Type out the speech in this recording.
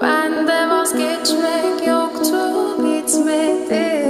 Bende vazgeçmek yoktu bitmedi.